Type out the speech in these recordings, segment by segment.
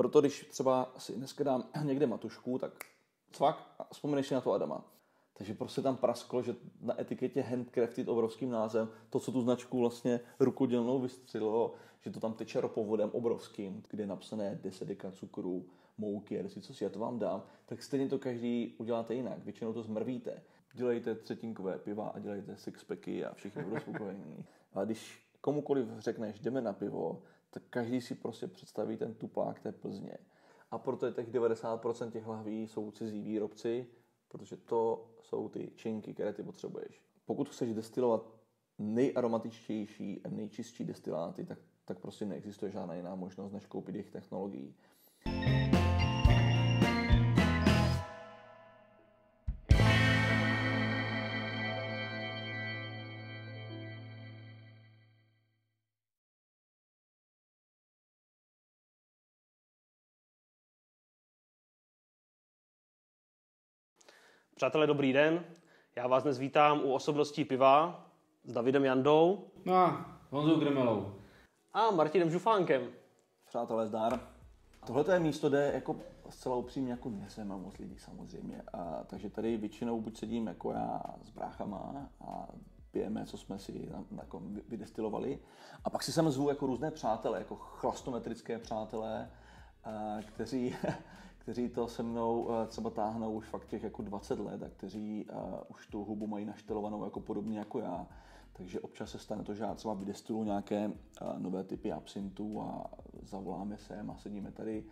proto když třeba si dneska dám někde matušku, tak cvak a vzpomeneš si na to Adama. Takže prostě tam prasklo, že na etiketě handcrafted obrovským názvem, to, co tu značku vlastně rukodělnou vystřelilo, že to tam teče ropovodem obrovským, kde je napsané 10 deka cukru, mouky a co si já to vám dám, tak stejně to každý uděláte jinak. Většinou to zmrvíte. Dělejte třetinkové piva a dělejte sixpacky a všichni budou spokojení. A když komukoliv řekneš, jdeme na pivo, tak každý si prostě představí ten tuplák té Plzně. A proto je těch 90% těch lahví jsou cizí výrobci, protože to jsou ty činky, které ty potřebuješ. Pokud chceš destilovat nejaromatičtější a nejčistší destiláty, tak, tak prostě neexistuje žádná jiná možnost, než koupit jejich technologií. Přátelé, dobrý den. Já vás dnes vítám u osobností piva s Davidem Jandou. No a Honzou Gremelou. A Martinem Žufánkem. Přátelé, zdár. Tohle je místo, kde jako zcela upřímně jako neseme moc lidí samozřejmě. A, takže tady většinou buď sedím jako já s bráchama a pijeme, co jsme si jako vydestilovali. A pak si sem zvu jako různé přátelé, jako chlastometrické přátelé, a, kteří kteří to se mnou eh, třeba táhnou už fakt těch jako 20 let a kteří uh, už tu hubu mají naštelovanou jako podobně jako já. Takže občas se stane to, že já třeba vydestiluji nějaké uh, nové typy absintů a zavoláme sem a sedíme tady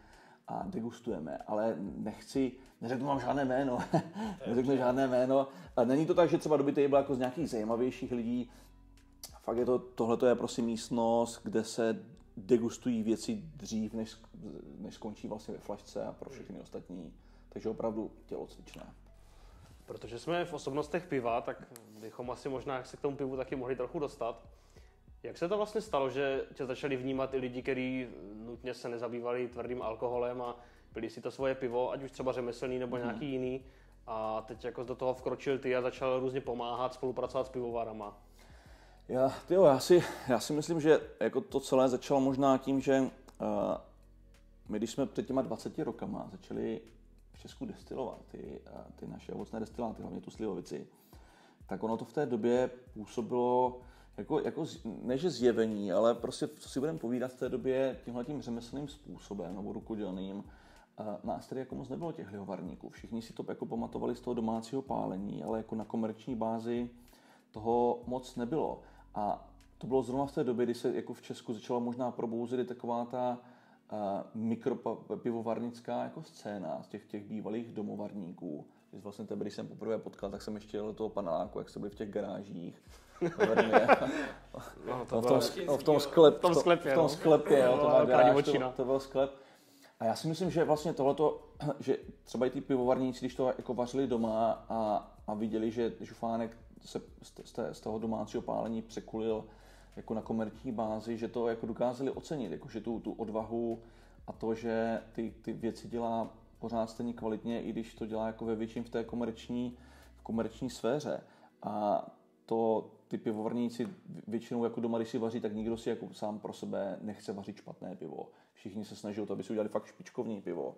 a degustujeme, ale nechci, neřeknu vám žádné jméno, neřeknu žádné jméno. Není to tak, že třeba doby byl jako z nějakých zajímavějších lidí, fakt je to, tohle je prostě místnost, kde se degustují věci dřív, než, než skončí vlastně ve flašce a pro všechny ostatní. Takže opravdu tělocvičné. Protože jsme v osobnostech piva, tak bychom asi možná se k tomu pivu taky mohli trochu dostat. Jak se to vlastně stalo, že tě začali vnímat i lidi, kteří nutně se nezabývali tvrdým alkoholem a pili si to svoje pivo, ať už třeba řemeslný nebo mm. nějaký jiný, a teď jako do toho vkročil ty a začal různě pomáhat, spolupracovat s pivovarama? Já, tyjo, já, si, já si myslím, že jako to celé začalo možná tím, že uh, my, když jsme před těma 20 rokama začali v Česku destilovat ty, uh, ty naše ovocné destiláty, hlavně tu slivovici, tak ono to v té době působilo jako, jako ne že zjevení, ale prostě, co si budeme povídat v té době tímhle tím řemeslným způsobem nebo rukodělným, uh, nás tady jako moc nebylo těch lihovarníků. Všichni si to jako pamatovali z toho domácího pálení, ale jako na komerční bázi toho moc nebylo. A to bylo zrovna v té době, kdy se jako v Česku začala možná probouzet taková ta uh, mikropivovarnická jako scéna z těch, těch bývalých domovarníků. Když vlastně tebe, když jsem poprvé potkal, tak jsem ještě jel do toho paneláku, jak se byli v těch garážích. no, to v, tom, v tom sklep, v tom sklepě, v tom sklepě, no. to, garáž, to, to byl sklep. A já si myslím, že vlastně tohleto, že třeba i ty pivovarníci, když to jako vařili doma a, a viděli, že žufánek se z toho domácího pálení překulil jako na komerční bázi, že to jako dokázali ocenit, jako že tu, tu odvahu a to, že ty, ty věci dělá pořád stejně kvalitně, i když to dělá jako ve větším v té komerční, v komerční sféře. A to ty pivovarníci většinou jako doma, když si vaří, tak nikdo si jako sám pro sebe nechce vařit špatné pivo. Všichni se snaží o to, aby si udělali fakt špičkovní pivo.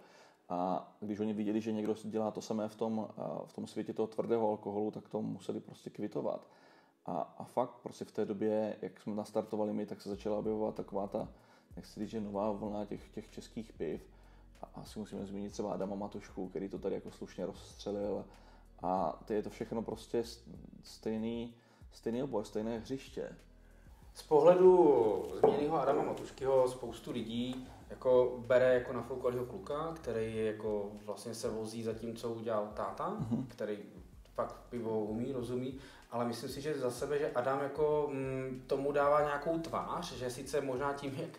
A když oni viděli, že někdo dělá to samé v tom, v tom světě toho tvrdého alkoholu, tak to museli prostě kvitovat. A, a fakt prostě v té době, jak jsme nastartovali my, tak se začala objevovat taková ta, jak se říct, nová vlna těch, těch českých piv. A asi musíme zmínit třeba Adama Matošku, který to tady jako slušně rozstřelil. A to je to všechno prostě stejný, stejný obor, stejné hřiště. Z pohledu zmíněného Adama Matuškyho spoustu lidí jako bere jako nafoukalýho kluka, který jako vlastně se vozí za tím, co udělal táta, mm-hmm. který fakt pivo umí, rozumí, ale myslím si, že za sebe, že Adam jako m, mm, tomu dává nějakou tvář, že sice možná tím, jak,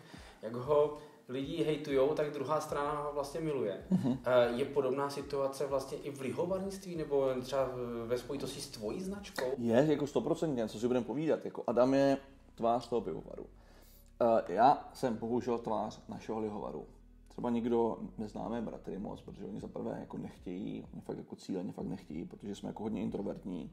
jak ho lidi hejtujou, tak druhá strana ho vlastně miluje. Mm-hmm. Je podobná situace vlastně i v lihovarnictví nebo třeba ve spojitosti s tvojí značkou? Je, jako stoprocentně, co si budeme povídat. Jako Adam je tvář toho pivovaru. Eh, já jsem bohužel tvář našeho lihovaru. Třeba nikdo neznáme bratry moc, protože oni za prvé jako nechtějí, oni fakt jako cíleně fakt nechtějí, protože jsme jako hodně introvertní.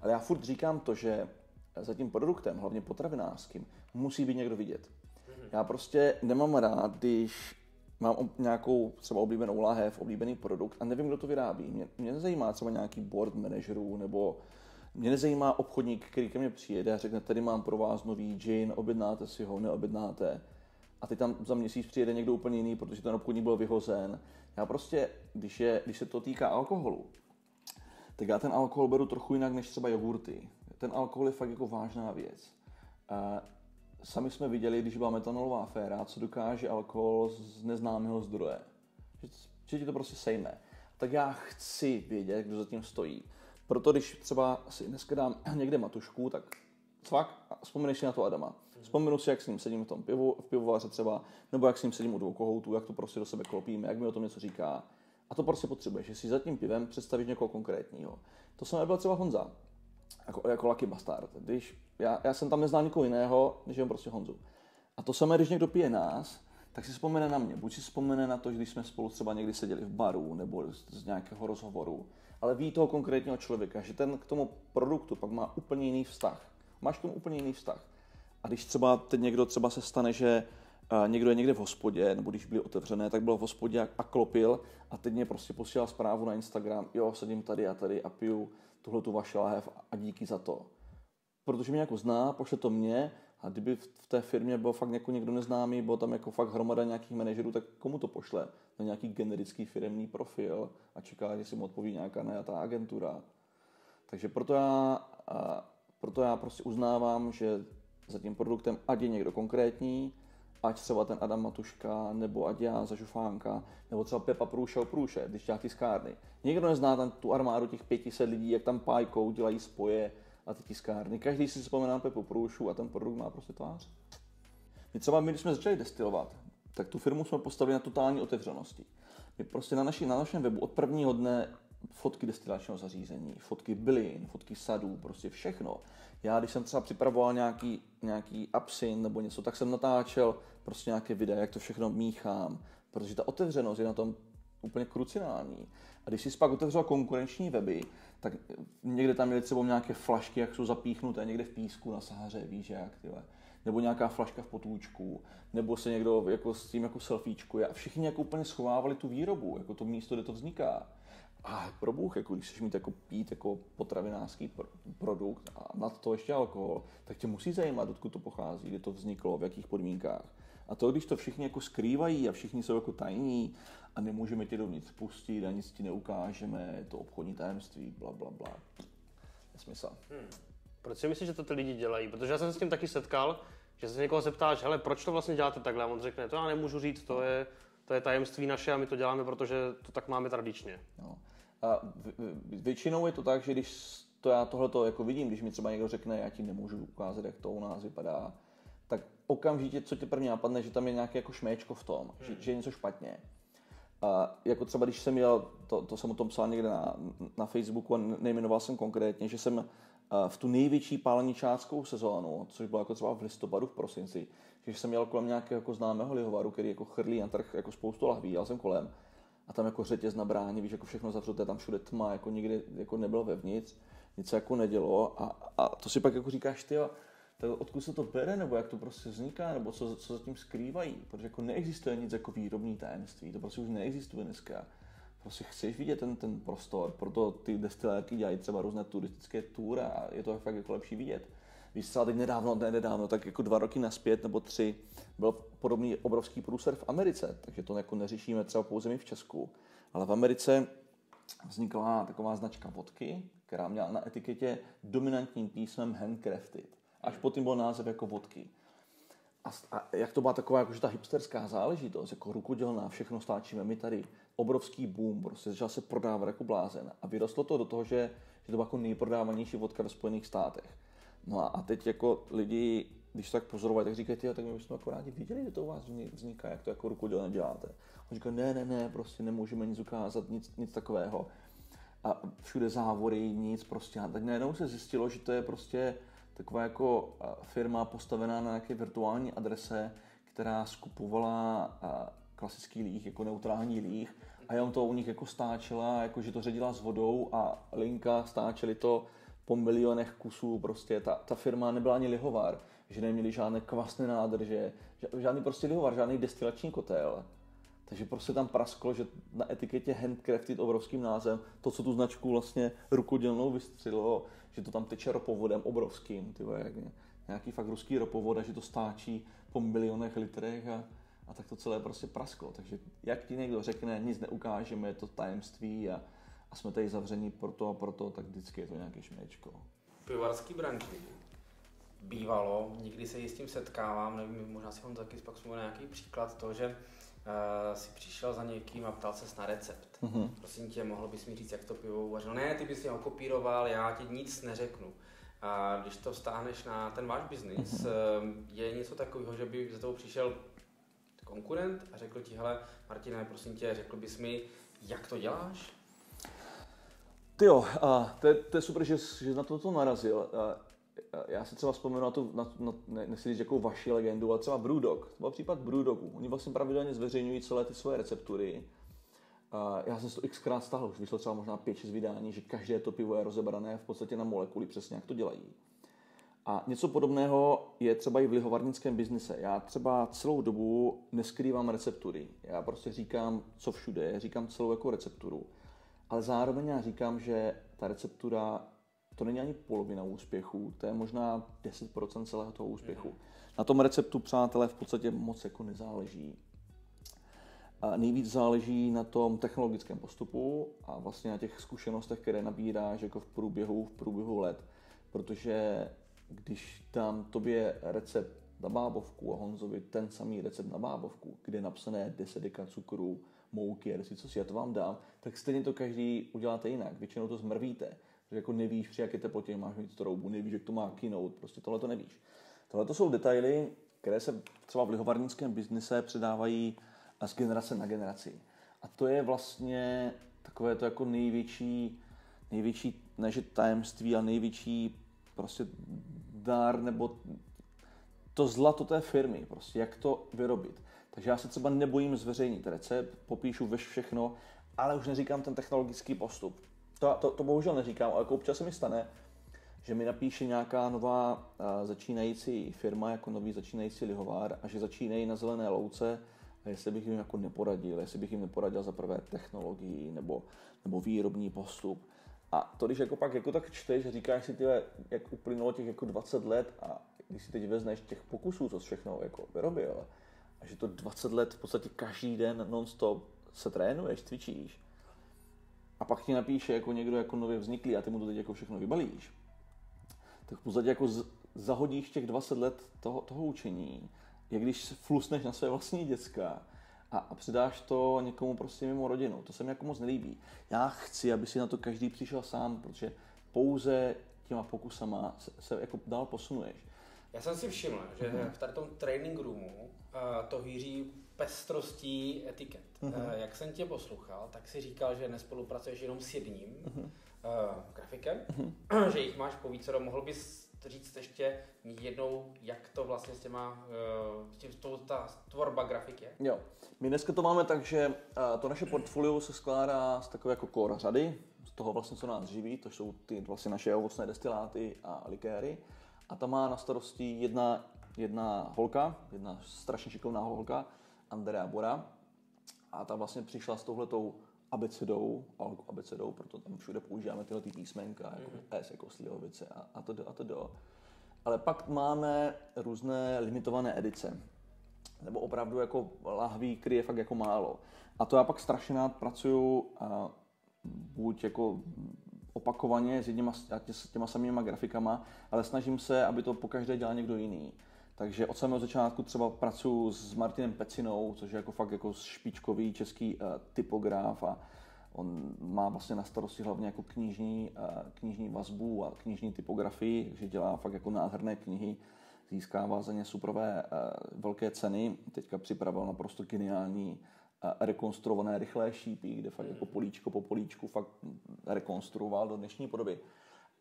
Ale já furt říkám to, že za tím produktem, hlavně potravinářským, musí být někdo vidět. Mhm. Já prostě nemám rád, když mám nějakou třeba oblíbenou láhev, oblíbený produkt a nevím, kdo to vyrábí. Mě, mě nezajímá třeba nějaký board manažerů nebo mě nezajímá obchodník, který ke mně přijede a řekne, tady mám pro vás nový gin, objednáte si ho, neobjednáte. A ty tam za měsíc přijede někdo úplně jiný, protože ten obchodník byl vyhozen. Já prostě, když, je, když se to týká alkoholu, tak já ten alkohol beru trochu jinak než třeba jogurty. Ten alkohol je fakt jako vážná věc. A sami jsme viděli, když byla metanolová aféra, co dokáže alkohol z neznámého zdroje. Že, že ti to prostě sejme. Tak já chci vědět, kdo za tím stojí. Proto když třeba si dneska dám někde matušku, tak cvak a vzpomeneš si na to Adama. Vzpomenu si, jak s ním sedím v tom pivu, v pivovaře třeba, nebo jak s ním sedím u dvou kohoutů, jak to prostě do sebe klopíme, jak mi o tom něco říká. A to prostě potřebuješ, že si za tím pivem představíš někoho konkrétního. To samé byl třeba Honza, jako, jako Lucky Bastard. Když já, já jsem tam neznal nikoho jiného, než jen prostě Honzu. A to samé, když někdo pije nás, tak si vzpomene na mě. Buď si vzpomene na to, že když jsme spolu třeba někdy seděli v baru nebo z, z nějakého rozhovoru, ale ví toho konkrétního člověka, že ten k tomu produktu pak má úplně jiný vztah. Máš k tomu úplně jiný vztah. A když třeba teď někdo třeba se stane, že někdo je někde v hospodě, nebo když byly otevřené, tak byl v hospodě a klopil a teď mě prostě posílal zprávu na Instagram, jo, sedím tady a tady a piju tuhle tu vaši láhev a díky za to. Protože mě jako zná, pošle to mě a kdyby v té firmě byl fakt jako někdo neznámý, byl tam jako fakt hromada nějakých manažerů, tak komu to pošle? Na nějaký generický firmní profil a čeká, že si mu odpoví nějaká najatá agentura. Takže proto já, proto já prostě uznávám, že za tím produktem, ať je někdo konkrétní, ať třeba ten Adam Matuška, nebo ať já za Žufánka, nebo třeba Pepa Průšel Průše, když dělá tiskárny. Někdo nezná tam tu armádu těch 500 lidí, jak tam pájkou, dělají spoje a ty tiskárny. Každý si vzpomíná Pepu Průšu a ten produkt má prostě tvář. My třeba, my, když jsme začali destilovat, tak tu firmu jsme postavili na totální otevřenosti. My prostě na, naši, na našem webu od prvního dne fotky destilačního zařízení, fotky bylin, fotky sadů, prostě všechno. Já, když jsem třeba připravoval nějaký, nějaký absint nebo něco, tak jsem natáčel prostě nějaké videa, jak to všechno míchám, protože ta otevřenost je na tom úplně krucinální. A když si pak otevřel konkurenční weby, tak někde tam měli třeba nějaké flašky, jak jsou zapíchnuté někde v písku na Sahaře, víš jak, tyhle. Nebo nějaká flaška v potůčku, nebo se někdo jako s tím jako selfiečkuje a všichni jako úplně schovávali tu výrobu, jako to místo, kde to vzniká. A pro Bůh, jako když chceš mít jako pít jako potravinářský produkt a nad to ještě alkohol, tak tě musí zajímat, odkud to pochází, kde to vzniklo, v jakých podmínkách. A to, když to všichni jako skrývají a všichni jsou jako tajní a nemůžeme tě dovnitř pustit a nic ti neukážeme, to obchodní tajemství, bla, bla, bla. Nesmysl. Hmm. Proč si myslíš, že to ty lidi dělají? Protože já jsem s tím taky setkal, že se někoho zeptáš, hele, proč to vlastně děláte takhle? A on řekne, to já nemůžu říct, to je, to je tajemství naše a my to děláme, protože to tak máme tradičně. No. A většinou je to tak, že když to já tohle jako vidím, když mi třeba někdo řekne, já ti nemůžu ukázat, jak to u nás vypadá, tak okamžitě, co tě první napadne, že tam je nějaké jako šméčko v tom, hmm. že, že je něco špatně. A jako třeba když jsem měl, to, to jsem o tom psal někde na, na Facebooku a nejmenoval jsem konkrétně, že jsem v tu největší páleničáckou sezónu, což bylo jako třeba v listopadu, v prosinci, že jsem měl kolem nějakého jako známého lihovaru, který jako chrlí na trh jako spoustu lahví, jel jsem kolem a tam jako řetěz na bráně, víš, jako všechno zavřeté, tam všude tma, jako nikdy jako nebylo vevnitř, nic se jako nedělo a, a to si pak jako říkáš, ty tak odkud se to bere, nebo jak to prostě vzniká, nebo co, co zatím skrývají, protože jako neexistuje nic jako výrobní tajemství, to prostě už neexistuje dneska. Prostě chceš vidět ten, ten prostor, proto ty destilérky dělají třeba různé turistické tury a je to fakt jako lepší vidět. Víš, třeba teď nedávno, ne nedávno, tak jako dva roky naspět nebo tři byl podobný obrovský průser v Americe, takže to jako neřešíme třeba pouze my v Česku, ale v Americe vznikla taková značka vodky, která měla na etiketě dominantním písmem handcrafted. Až potom byl název jako vodky. A, a jak to byla taková jakože ta hipsterská záležitost, jako rukodělná, všechno stáčíme my tady, obrovský boom, prostě začal se prodávat jako blázen. A vyrostlo to do toho, že, že to byla jako nejprodávanější vodka ve Spojených státech. No a teď jako lidi, když tak pozorovali, tak říkají, tak my bychom jako rádi viděli, že to u vás vzniká, jak to jako rukodělně děláte. On říká, ne, ne, ne, prostě nemůžeme nic ukázat, nic, nic takového. A všude závory, nic prostě. A tak najednou se zjistilo, že to je prostě taková jako firma postavená na nějaké virtuální adrese, která skupovala klasický líh, jako neutrální líh a jenom to u nich jako stáčela, jako že to ředila s vodou a linka stáčeli to po milionech kusů prostě. Ta, ta firma nebyla ani lihovar, že neměli žádné kvasné nádrže, žádný prostě lihovar, žádný destilační kotel. Takže prostě tam prasklo, že na etiketě handcrafted obrovským názvem, to, co tu značku vlastně rukodělnou vystřelilo, že to tam teče ropovodem obrovským, ty jak nějaký fakt ruský ropovod a že to stáčí po milionech litrech a, a tak to celé prostě prasklo. Takže jak ti někdo řekne, nic neukážeme, je to tajemství a, a jsme tady zavření pro to a proto, tak vždycky je to nějaké šměčko. Pivarský branži bývalo, někdy se s tím setkávám, nevím, možná si vám taky pak nějaký příklad toho, že uh, si přišel za někým a ptal se na recept. Mm-hmm. Prosím tě, mohl bys mi říct, jak to pivo uvařil? Ne, ty bys mě okopíroval, já ti nic neřeknu. A když to vztáhneš na ten váš biznis, mm-hmm. je něco takového, že by za tou přišel konkurent a řekl ti, hele, Martina, prosím tě, řekl bys mi, jak to děláš? Ty jo, a to, je, to je super, že, že na to, to narazil. A já si třeba vzpomenu na tu, na, na, ne, nechci říct jako vaši legendu, ale třeba Brewdog, to byl případ Brewdogu. Oni vlastně pravidelně zveřejňují celé ty svoje receptury. A já jsem si to xkrát stáhl, už vyšlo třeba možná 5-6 vydání, že každé to pivo je rozebrané v podstatě na molekuly, přesně jak to dělají. A něco podobného je třeba i v lihovarnickém biznise. Já třeba celou dobu neskrývám receptury. Já prostě říkám, co všude říkám celou jako recepturu. Ale zároveň já říkám, že ta receptura to není ani polovina úspěchu, to je možná 10% celého toho úspěchu. Na tom receptu, přátelé, v podstatě moc jako nezáleží. A nejvíc záleží na tom technologickém postupu a vlastně na těch zkušenostech, které nabíráš jako v průběhu, v průběhu let. Protože když dám tobě recept na bábovku a Honzovi ten samý recept na bábovku, kde je napsané 10 deka cukru, mouky a si co si já to vám dám, tak stejně to každý uděláte jinak. Většinou to zmrvíte že jako nevíš, při jaké teplotě máš mít troubu, nevíš, jak to má kinout, prostě tohle to nevíš. Tohle to jsou detaily, které se třeba v lihovarnickém biznise předávají z generace na generaci. A to je vlastně takové to jako největší, největší, než tajemství, ale největší prostě dár nebo to zlato té firmy, prostě jak to vyrobit. Takže já se třeba nebojím zveřejnit recept, popíšu veš všechno, ale už neříkám ten technologický postup to, to, to bohužel neříkám, ale jako občas se mi stane, že mi napíše nějaká nová uh, začínající firma, jako nový začínající lihovár a že začínají na zelené louce a jestli bych jim jako neporadil, jestli bych jim neporadil za prvé technologii nebo, nebo výrobní postup. A to, když jako pak jako tak čteš, říkáš si, tyhle, jak uplynulo těch jako 20 let a když si teď vezneš těch pokusů, co všechno jako vyrobil, a že to 20 let v podstatě každý den non-stop se trénuješ, cvičíš, a pak ti napíše jako někdo jako nově vzniklý a ty mu to teď jako všechno vybalíš, tak v podstatě jako zahodíš těch 20 let toho, toho učení, jak když flusneš na své vlastní děcka a, a předáš to někomu prostě mimo rodinu. To se mi jako moc nelíbí. Já chci, aby si na to každý přišel sám, protože pouze těma pokusama se, se jako dál posunuješ. Já jsem si všiml, že mm-hmm. v tady tom training roomu uh, to hýří pestrostí etiket. Mm-hmm. Jak jsem tě poslouchal, tak si říkal, že nespolupracuješ jenom s jedním mm-hmm. uh, grafikem, mm-hmm. že jich máš po více, mohl bys říct ještě jednou, jak to vlastně s těma, uh, s tím, ta tvorba grafik je? Jo, my dneska to máme tak, že uh, to naše portfolio se skládá z takové jako core řady, z toho vlastně, co nás živí, to jsou ty vlastně naše ovocné destiláty a likéry. A tam má na starosti jedna, jedna holka, jedna strašně šikovná holka, Andrea Bora a ta vlastně přišla s touhletou abecedou, abecedou, proto tam všude používáme tyhle ty písmenka, jako mm. S, jako slivovice a, a to do, a to do. Ale pak máme různé limitované edice, nebo opravdu jako lahví, který je fakt jako málo. A to já pak strašně rád pracuju a buď jako opakovaně s, jedněma, těma samýma grafikama, ale snažím se, aby to pokaždé dělal někdo jiný. Takže od samého začátku třeba pracuji s Martinem Pecinou, což je jako fakt jako špičkový český uh, typograf a on má vlastně na starosti hlavně jako knižní, uh, knižní vazbu a knižní typografii, takže dělá fakt jako nádherné knihy, získává za ně superové uh, velké ceny. Teďka připravil naprosto geniální rekonstruované rychlé šípy, kde fakt jako políčko po políčku fakt rekonstruoval do dnešní podoby.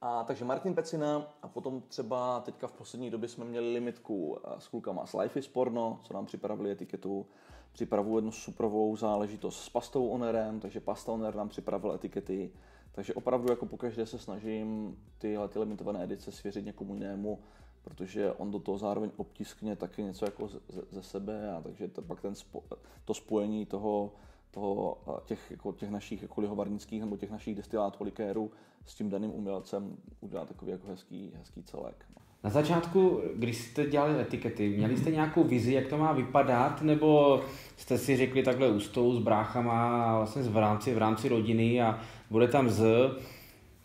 A takže Martin Pecina a potom třeba teďka v poslední době jsme měli limitku eh, s klukama z Life is Porno, co nám připravili etiketu. Připravuju jednu suprovou záležitost s pastou onerem, takže pasta oner nám připravil etikety. Takže opravdu jako pokaždé se snažím tyhle ty limitované edice svěřit někomu jinému, protože on do toho zároveň obtiskne taky něco jako ze, ze sebe a takže to, pak ten spo, to spojení toho, toho těch, jako těch našich jako lihovarnických nebo těch našich destilátů, likérů s tím daným umělcem udělá takový jako hezký, hezký celek. Na začátku, když jste dělali etikety, měli jste nějakou vizi, jak to má vypadat, nebo jste si řekli takhle u stolu s bráchama vlastně v rámci, v rámci rodiny a bude tam z,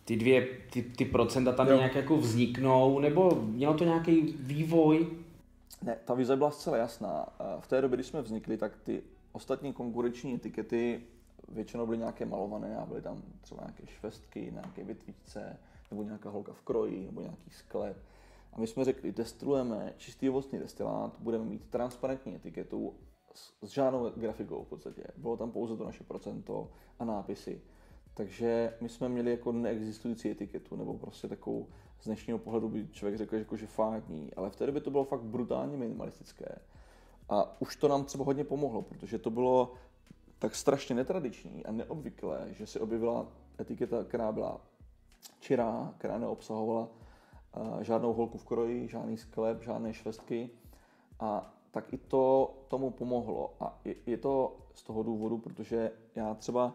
ty dvě, ty, ty procenta tam jo. nějak jako vzniknou, nebo mělo to nějaký vývoj? Ne, ta vize byla zcela jasná. V té době, kdy jsme vznikli, tak ty ostatní konkurenční etikety většinou byly nějaké malované a byly tam třeba nějaké švestky, nějaké větvičce, nebo nějaká holka v kroji, nebo nějaký sklep. A my jsme řekli, destilujeme čistý ovocný destilát, budeme mít transparentní etiketu s, s žádnou grafikou v podstatě. Bylo tam pouze to naše procento a nápisy. Takže my jsme měli jako neexistující etiketu, nebo prostě takovou z dnešního pohledu by člověk řekl, jako, že fádní, ale v té době to bylo fakt brutálně minimalistické. A už to nám třeba hodně pomohlo, protože to bylo tak strašně netradiční a neobvyklé, že se objevila etiketa, která byla čirá, která neobsahovala uh, žádnou holku v kroji, žádný sklep, žádné švestky. A tak i to tomu pomohlo. A je, je to z toho důvodu, protože já třeba,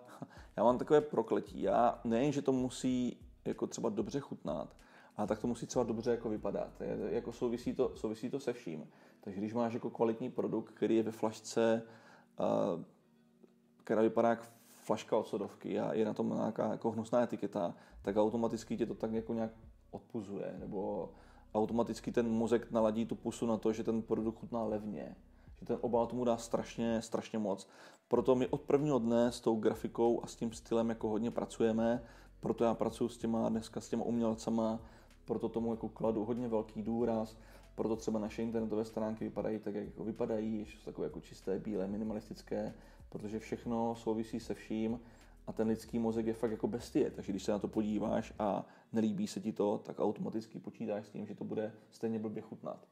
já mám takové prokletí. Já nejen, že to musí jako třeba dobře chutnat, ale tak to musí třeba dobře jako vypadat. Je, jako souvisí to, souvisí to se vším. Takže když máš jako kvalitní produkt, který je ve flašce, uh, která vypadá jak flaška od sodovky a je na tom nějaká jako hnusná etiketa, tak automaticky tě to tak jako nějak odpuzuje, nebo automaticky ten mozek naladí tu pusu na to, že ten produkt chutná levně, že ten obal tomu dá strašně, strašně moc. Proto my od prvního dne s tou grafikou a s tím stylem jako hodně pracujeme, proto já pracuji s těma dneska s těma umělcama, proto tomu jako kladu hodně velký důraz, proto třeba naše internetové stránky vypadají tak, jak jako vypadají, jsou takové jako čisté, bílé, minimalistické, protože všechno souvisí se vším a ten lidský mozek je fakt jako bestie, takže když se na to podíváš a nelíbí se ti to, tak automaticky počítáš s tím, že to bude stejně blbě chutnat.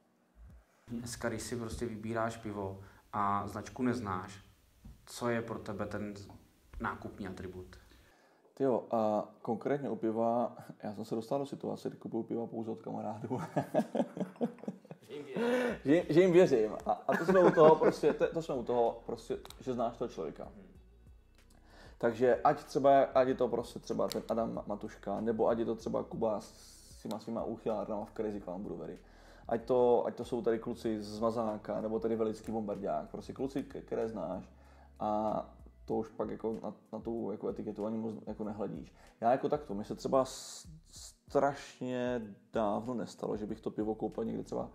Dneska, když si prostě vybíráš pivo a značku neznáš, co je pro tebe ten nákupní atribut? Jo, a konkrétně u piva, já jsem se dostal do situace, kdy kupuju piva pouze od kamarádů. že, že jim věřím. A, a to jsme u toho prostě, to, to jsme u toho prostě, že znáš toho člověka. Takže ať třeba, ať je to prostě třeba ten Adam Matuška, nebo ať je to třeba Kuba s těma svýma úchylárnama v Crazy Clown Brewery. Ať to, ať to jsou tady kluci z Mazáka, nebo tady Velický bombardák, prostě kluci, které znáš. A to už pak jako na, na tu jako etiketu ani moc jako nehledíš. Já jako takto, mi se třeba strašně dávno nestalo, že bych to pivo koupil někde třeba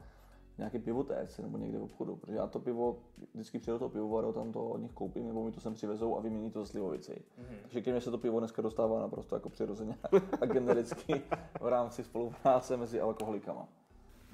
nějaký pivotéce nebo někde v obchodu, protože já to pivo, vždycky přijdu to pivovaru, tam to od nich koupím, nebo mi to sem přivezou a vymění to za slivovici. Mm-hmm. Takže ke mně se to pivo dneska dostává naprosto jako přirozeně a genericky v rámci spolupráce mezi alkoholikama.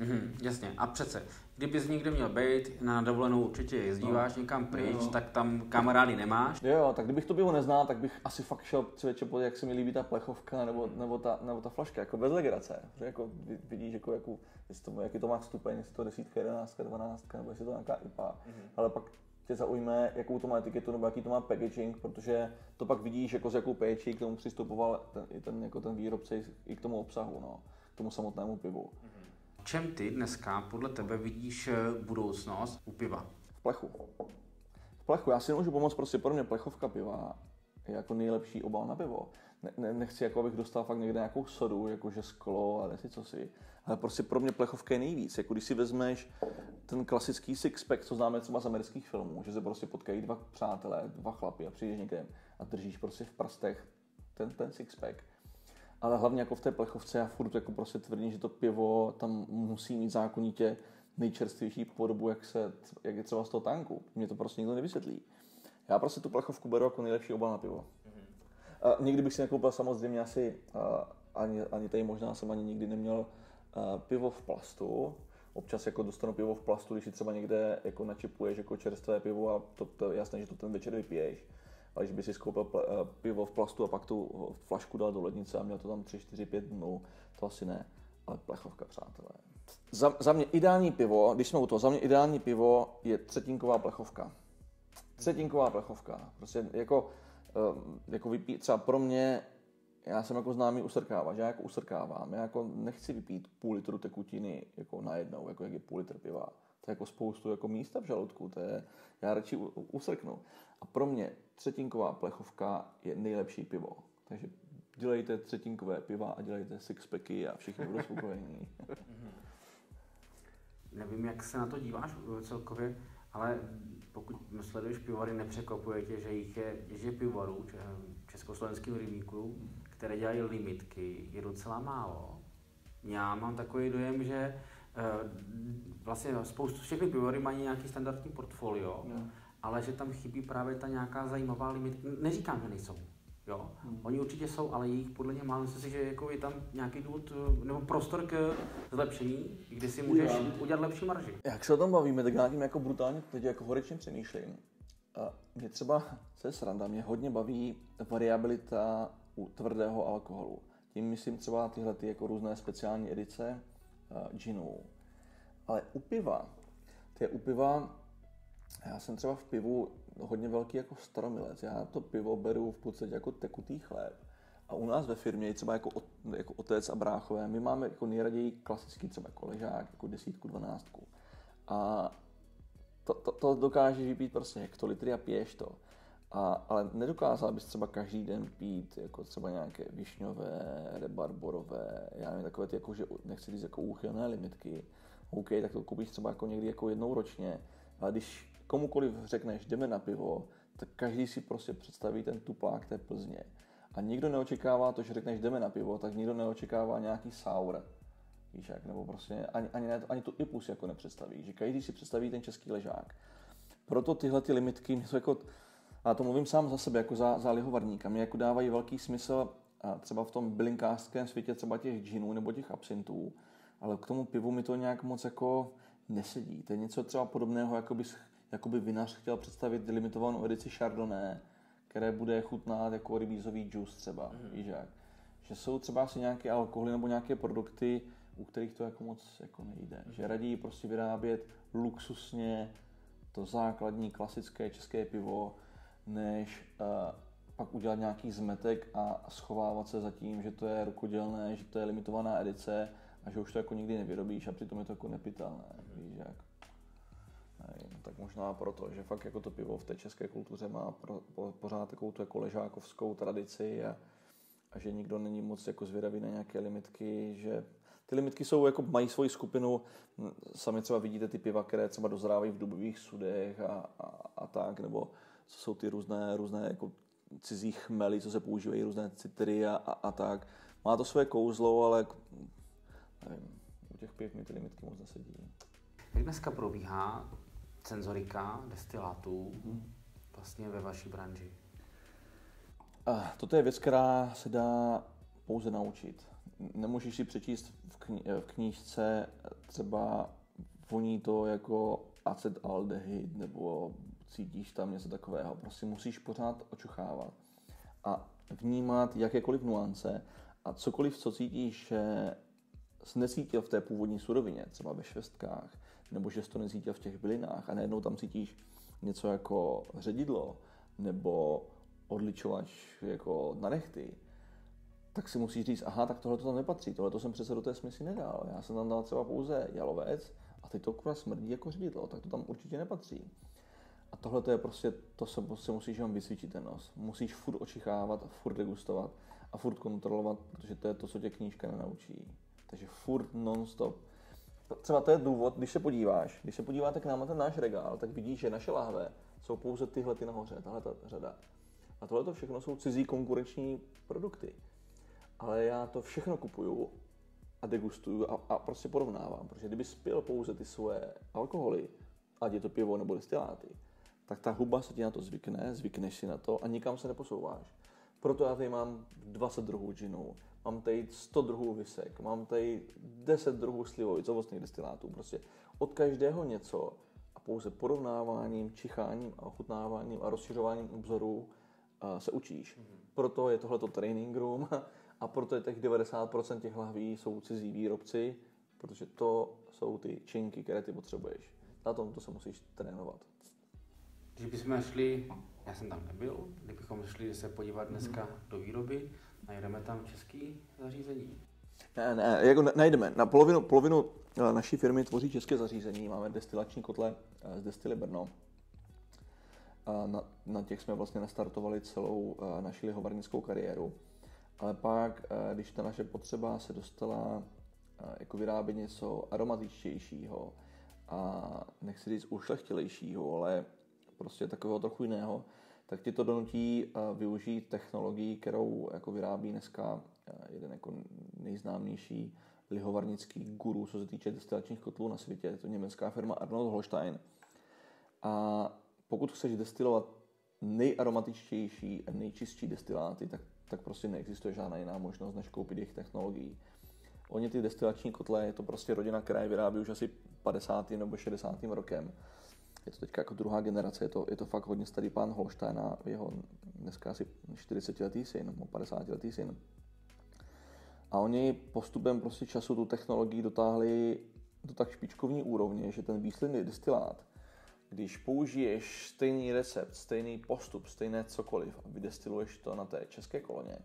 Mm-hmm, jasně. A přece, kdybys někde měl být, na dovolenou určitě jezdíváš no. někam pryč, no. tak tam kamarády nemáš. Jo, tak kdybych to pivo neznal, tak bych asi fakt šel člověče pod, jak se mi líbí ta plechovka nebo, nebo, ta, nebo ta flaška, jako bez legrace. Že jako vidíš, jako, jako, jestli to, jaký to má stupeň, jestli to desítka, jedenáctka, dvanáctka, nebo jestli to nějaká IPA. Mm-hmm. Ale pak tě zaujme, jakou to má etiketu nebo jaký to má packaging, protože to pak vidíš, jako s jakou péčí k tomu přistupoval ten, ten, jako ten výrobce i k tomu obsahu, no, k tomu samotnému pivu. Mm-hmm čem ty dneska podle tebe vidíš eh, budoucnost u piva? V plechu. V plechu. Já si nemůžu pomoct, prostě pro mě plechovka piva je jako nejlepší obal na pivo. Ne, ne, nechci, jako abych dostal fakt někde nějakou sodu, jakože sklo a nechci co si. Ale prostě pro mě plechovka je nejvíc. Jako když si vezmeš ten klasický six-pack, co známe třeba z amerických filmů, že se prostě potkají dva přátelé, dva chlapy a přijdeš někde a držíš prostě v prstech ten, ten six-pack ale hlavně jako v té plechovce já furt jako prostě tvrdím, že to pivo tam musí mít zákonitě nejčerstvější podobu, jak, se, jak je třeba z toho tanku. Mě to prostě nikdo nevysvětlí. Já prostě tu plechovku beru jako nejlepší obal na pivo. Mm-hmm. A nikdy bych si nekoupil samozřejmě asi, a, ani, ani tady možná jsem ani nikdy neměl a, pivo v plastu. Občas jako dostanu pivo v plastu, když si třeba někde jako načipuješ jako čerstvé pivo a to, to je jasné, že to ten večer vypiješ ale když by si skoupil eh, pivo v plastu a pak tu flašku dal do lednice a měl to tam 3, 4, 5 dnů, to asi ne. Ale plechovka, přátelé. Za, za mě ideální pivo, když jsme u toho, za mě ideální pivo je třetinková plechovka. Třetinková plechovka. Prostě jako, eh, jako vypí, třeba pro mě já jsem jako známý usrkávač, já jako usrkávám, já jako nechci vypít půl litru tekutiny jako najednou, jako jak je půl litr piva. To je jako spoustu jako místa v žaludku, to je, já radši usrknu. A pro mě třetinková plechovka je nejlepší pivo. Takže dělejte třetinkové piva a dělejte sixpacky a všichni budou spokojení. Nevím, jak se na to díváš celkově, ale pokud sleduješ pivovary, nepřekvapuje tě, že jich je, že pivovarů, československých rybníků, které dělají limitky, je docela málo. Já mám takový dojem, že eh, vlastně spoustu všechny pivovary mají nějaký standardní portfolio, no. Ale že tam chybí právě ta nějaká zajímavá limitka. Neříkám, že nejsou, Jo. Hmm. Oni určitě jsou, ale jejich podle mě málo. Myslím si, že jako je tam nějaký důvod eh, nebo prostor k zlepšení, kdy si můžeš Já. udělat lepší marži. Jak se o tom bavíme, tak já tím jako brutálně teď jako horečně přemýšlím. A mě třeba, se sranda, mě hodně baví variabilita u tvrdého alkoholu. Tím myslím třeba tyhle ty jako různé speciální edice uh, ginů. Ale u piva, to je u piva, já jsem třeba v pivu hodně velký jako staromilec. Já to pivo beru v podstatě jako tekutý chléb. A u nás ve firmě, třeba jako, jako otec a bráchové, my máme jako nejraději klasický třeba jako ležák, jako desítku, dvanáctku. A to, to, to dokážeš vypít prostě jak to litry a piješ to. A, ale nedokázal bys třeba každý den pít jako třeba nějaké višňové, rebarborové, já nevím, takové ty jako, že nechci říct jako úchylné limitky. OK, tak to koupíš třeba jako někdy jako jednou ročně, ale když komukoliv řekneš, jdeme na pivo, tak každý si prostě představí ten tuplák té Plzně. A nikdo neočekává to, že řekneš, jdeme na pivo, tak nikdo neočekává nějaký sour. Víš jak, nebo prostě ani, ani, ani tu IPUS jako nepředstaví, že každý si představí ten český ležák. Proto tyhle ty limitky, jsou jako, a to mluvím sám za sebe, jako za, za lihovarníka, mě jako dávají velký smysl a třeba v tom bylinkářském světě třeba těch džinů nebo těch absintů, ale k tomu pivu mi to nějak moc jako nesedí. To je něco třeba podobného, jako bys jakoby vinař chtěl představit limitovanou edici Chardonnay, které bude chutnat jako rybízový juice třeba, mm. víš jak. Že jsou třeba asi nějaké alkoholy nebo nějaké produkty, u kterých to jako moc jako nejde. Mm. Že raději prostě vyrábět luxusně to základní klasické české pivo, než uh, pak udělat nějaký zmetek a schovávat se za tím, že to je rukodělné, že to je limitovaná edice a že už to jako nikdy nevyrobíš a přitom je to jako nepitelné, mm. víš jak tak možná proto, že fakt jako to pivo v té české kultuře má pro, po, pořád takovou tu jako ležákovskou tradici a, a že nikdo není moc jako zvědavý na nějaké limitky, že ty limitky jsou jako mají svoji skupinu, sami třeba vidíte ty piva, které třeba dozrávají v dubových sudech a, a, a tak, nebo co jsou ty různé, různé jako cizí chmely, co se používají, různé citry a, a, a tak. Má to své kouzlo, ale nevím, u těch piv mi ty limitky moc nesedí. Jak dneska probíhá cenzorika destilátů hmm. vlastně ve vaší branži? Uh, toto je věc, která se dá pouze naučit. Nemůžeš si přečíst v, kni- v knížce třeba voní to jako acetaldehyd nebo cítíš tam něco takového. Prostě musíš pořád očuchávat a vnímat jakékoliv nuance a cokoliv, co cítíš, že jsi necítil v té původní surovině, třeba ve švestkách, nebo že jsi to necítil v těch bylinách a najednou tam cítíš něco jako ředidlo nebo odličovač jako na nechty, tak si musíš říct, aha, tak tohle to tam nepatří, tohle to jsem přece do té smysly nedal. Já jsem tam dal třeba pouze jalovec a teď to kurva smrdí jako ředidlo, tak to tam určitě nepatří. A tohle to je prostě, to se prostě musíš jenom vysvíčit ten nos. Musíš furt očichávat, furt degustovat a furt kontrolovat, protože to je to, co tě knížka nenaučí. Takže furt non-stop třeba to je důvod, když se podíváš, když se podíváte k nám na ten náš regál, tak vidíš, že naše láhve jsou pouze tyhle ty nahoře, tahle ta řada. A tohle to všechno jsou cizí konkurenční produkty. Ale já to všechno kupuju a degustuju a, a prostě porovnávám, protože kdyby spil pouze ty svoje alkoholy, ať je to pivo nebo destiláty, tak ta huba se ti na to zvykne, zvykneš si na to a nikam se neposouváš. Proto já tady mám 20 druhů džinů, mám tady 100 druhů visek, mám tady 10 druhů slivovic, ovocných destilátů. Prostě od každého něco a pouze porovnáváním, čicháním a ochutnáváním a rozšiřováním obzorů uh, se učíš. Mm-hmm. Proto je tohleto training room a proto je těch 90% těch lahví jsou cizí výrobci, protože to jsou ty činky, které ty potřebuješ. Na tom to se musíš trénovat. Když bychom šli, já jsem tam nebyl, kdybychom šli se podívat dneska mm-hmm. do výroby, Najdeme tam český zařízení? Ne, ne, jako najdeme. Na polovinu, polovinu eh, naší firmy tvoří české zařízení. Máme destilační kotle z Destily Brno. Na, na těch jsme vlastně nastartovali celou naši lihovarnickou kariéru. Ale pak, když ta naše potřeba se dostala jako vyrábět něco aromatičtějšího a nechci říct ušlechtilejšího, ale prostě takového trochu jiného, tak ti to donutí využít technologii, kterou jako vyrábí dneska jeden jako nejznámější lihovarnický guru, co se týče destilačních kotlů na světě. Je to německá firma Arnold Holstein. A pokud chceš destilovat nejaromatičtější a nejčistší destiláty, tak, tak prostě neexistuje žádná jiná možnost, než koupit jejich technologií. Oni ty destilační kotle, je to prostě rodina, která je vyrábí už asi 50. nebo 60. rokem. Je to teďka jako druhá generace, je to, je to fakt hodně starý pán Holstein a jeho dneska asi 40 letý syn, nebo 50 letý syn. A oni postupem prostě času tu technologii dotáhli do tak špičkovní úrovně, že ten výsledný destilát, když použiješ stejný recept, stejný postup, stejné cokoliv a vydestiluješ to na té české koloně,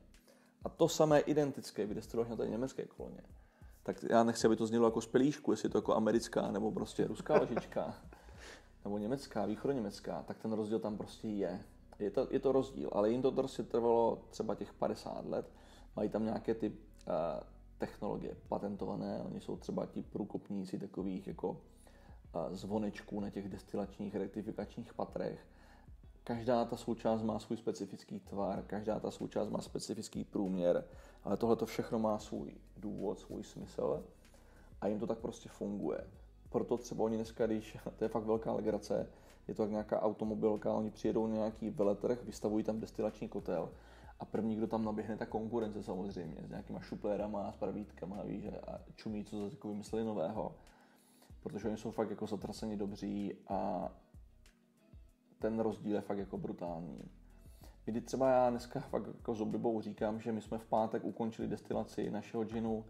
a to samé identické vydestiluješ na té německé koloně, tak já nechci, aby to znělo jako z pelíšku, jestli to jako americká nebo prostě ruská ložička, nebo německá, východoněmecká, tak ten rozdíl tam prostě je. Je to, je to rozdíl, ale jim to prostě trvalo třeba těch 50 let. Mají tam nějaké ty uh, technologie patentované, oni jsou třeba ti průkopníci takových jako uh, zvonečků na těch destilačních rektifikačních patrech, každá ta součást má svůj specifický tvar, každá ta součást má specifický průměr, ale tohle to všechno má svůj důvod, svůj smysl a jim to tak prostě funguje. Proto třeba oni dneska, když, to je fakt velká legrace, je to jak nějaká automobilka, oni přijedou na nějaký veletrh, vystavují tam destilační kotel a první, kdo tam naběhne, ta konkurence samozřejmě, s nějakýma šuplérama, s pravítkama, víš, a čumí, co zase jako vymysleli nového. Protože oni jsou fakt jako zatraceni dobří a ten rozdíl je fakt jako brutální. Kdy třeba já dneska fakt jako s oblibou říkám, že my jsme v pátek ukončili destilaci našeho džinu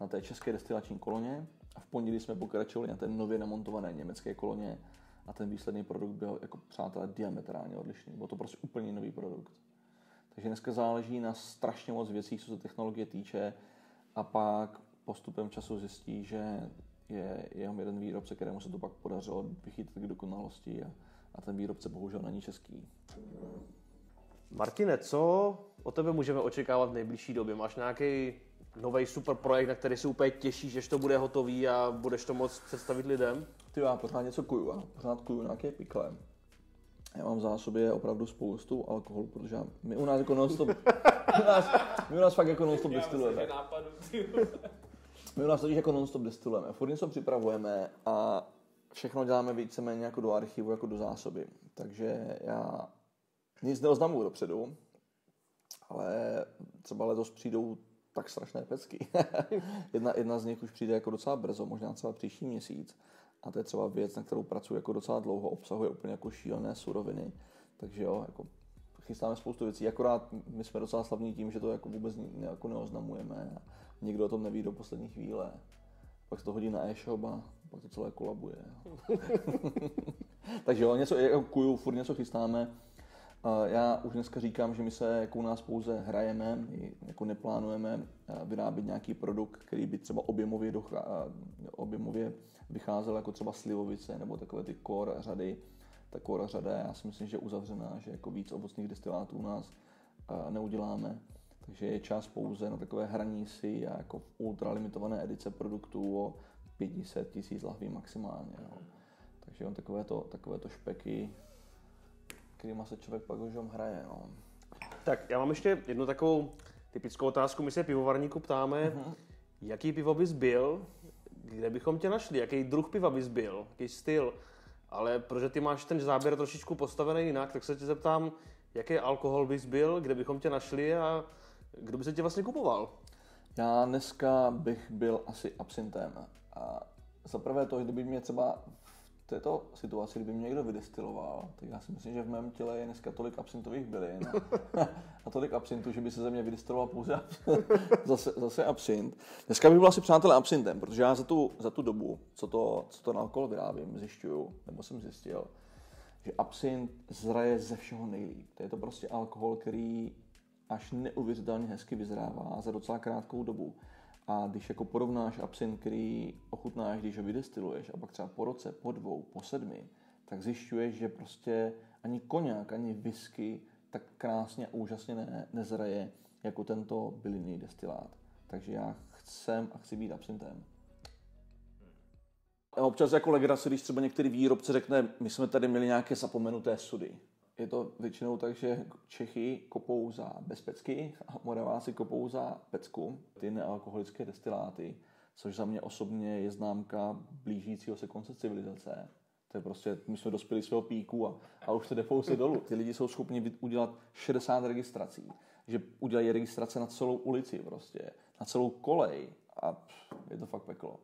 na té české destilační koloně a v pondělí jsme pokračovali na té nově namontované německé koloně a ten výsledný produkt byl jako přátelé diametrálně odlišný. Byl to prostě úplně nový produkt. Takže dneska záleží na strašně moc věcí, co se technologie týče a pak postupem času zjistí, že je jenom jeden výrobce, kterému se to pak podařilo vychytit k dokonalosti a, a ten výrobce bohužel není český. Martine, co o tebe můžeme očekávat v nejbližší době? Máš nějaký nový super projekt, na který se úplně těšíš, že to bude hotový a budeš to moct představit lidem? Ty já pořád něco kuju, a pořád kuju nějaké pikle. Já mám v zásobě opravdu spoustu alkoholu, protože my u nás jako non-stop, my u nás, my u nás fakt jako non-stop destilujeme. My u nás totiž jako non-stop destilujeme. Furt něco připravujeme a všechno děláme víceméně jako do archivu, jako do zásoby. Takže já nic neoznamuju dopředu, ale třeba letos přijdou tak strašné pecky. jedna, jedna z nich už přijde jako docela brzo, možná třeba příští měsíc. A to je třeba věc, na kterou pracuji jako docela dlouho, obsahuje úplně jako šílené suroviny. Takže jo, jako chystáme spoustu věcí, akorát my jsme docela slavní tím, že to jako vůbec ne, jako neoznamujeme a nikdo o tom neví do poslední chvíle. Pak se to hodí na e-shop a pak to celé kolabuje. Takže jo, něco, jako kuju, furt něco chystáme. Já už dneska říkám, že my se jako u nás pouze hrajeme, my jako neplánujeme vyrábět nějaký produkt, který by třeba objemově, dochá, objemově vycházel jako třeba slivovice nebo takové ty core řady. Ta core řada já si myslím, že je uzavřená, že jako víc ovocných destilátů u nás neuděláme. Takže je čas pouze na takové hraní si a jako ultralimitované edice produktů o 500 tisíc lahví maximálně. No. Takže on takové to, takové to špeky, kterýma se člověk pak už hraje. No. Tak já mám ještě jednu takovou typickou otázku. My se pivovarníku ptáme, uh-huh. jaký pivo bys byl, kde bychom tě našli, jaký druh piva bys byl, jaký styl. Ale protože ty máš ten záběr trošičku postavený jinak, tak se tě zeptám, jaký alkohol bys byl, kde bychom tě našli a kdo by se tě vlastně kupoval? Já dneska bych byl asi absintem. A za prvé to, kdyby mě třeba této situaci, kdyby mě někdo vydestiloval, tak já si myslím, že v mém těle je dneska tolik absintových bylin a tolik absintů, že by se ze mě vydestiloval pouze zase, zase absint. Dneska bych byl asi přátelé absintem, protože já za tu, za tu dobu, co to, co to na alkohol vyrábím, zjišťuju, nebo jsem zjistil, že absint zraje ze všeho nejlíp. To je to prostě alkohol, který až neuvěřitelně hezky vyzrává za docela krátkou dobu. A když jako porovnáš absint, který ochutnáš, když ho vydestiluješ, a pak třeba po roce, po dvou, po sedmi, tak zjišťuješ, že prostě ani koněk, ani whisky tak krásně a úžasně ne, nezraje jako tento bylinný destilát. Takže já chcem a chci být absintem. Občas jako legrace, když třeba některý výrobce řekne, my jsme tady měli nějaké zapomenuté sudy. Je to většinou tak, že Čechy kopou za bezpecky a Moraváci kopou za pecku, ty nealkoholické destiláty, což za mě osobně je známka blížícího se konce civilizace. To je prostě, my jsme dospěli svého píku a, a už se defou si dolů. Ty lidi jsou schopni udělat 60 registrací, že udělají registrace na celou ulici prostě, na celou kolej a pff, je to fakt peklo.